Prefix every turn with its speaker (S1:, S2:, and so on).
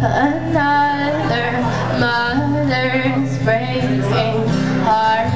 S1: Another mother's breaking heart